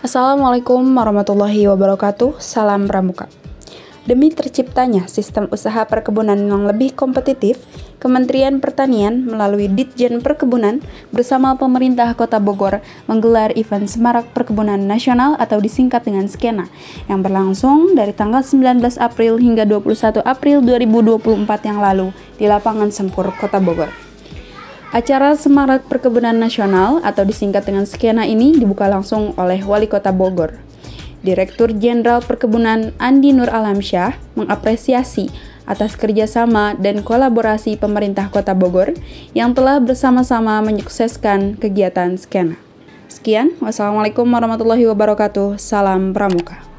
Assalamualaikum warahmatullahi wabarakatuh. Salam Pramuka. Demi terciptanya sistem usaha perkebunan yang lebih kompetitif, Kementerian Pertanian melalui Ditjen Perkebunan bersama pemerintah Kota Bogor menggelar event Semarak Perkebunan Nasional atau disingkat dengan Skena yang berlangsung dari tanggal 19 April hingga 21 April 2024 yang lalu di lapangan Sempur Kota Bogor. Acara Semarak Perkebunan Nasional atau disingkat dengan Skena ini dibuka langsung oleh Wali Kota Bogor. Direktur Jenderal Perkebunan Andi Nur Alamsyah mengapresiasi atas kerjasama dan kolaborasi pemerintah Kota Bogor yang telah bersama-sama menyukseskan kegiatan Skena. Sekian, wassalamualaikum warahmatullahi wabarakatuh. Salam Pramuka.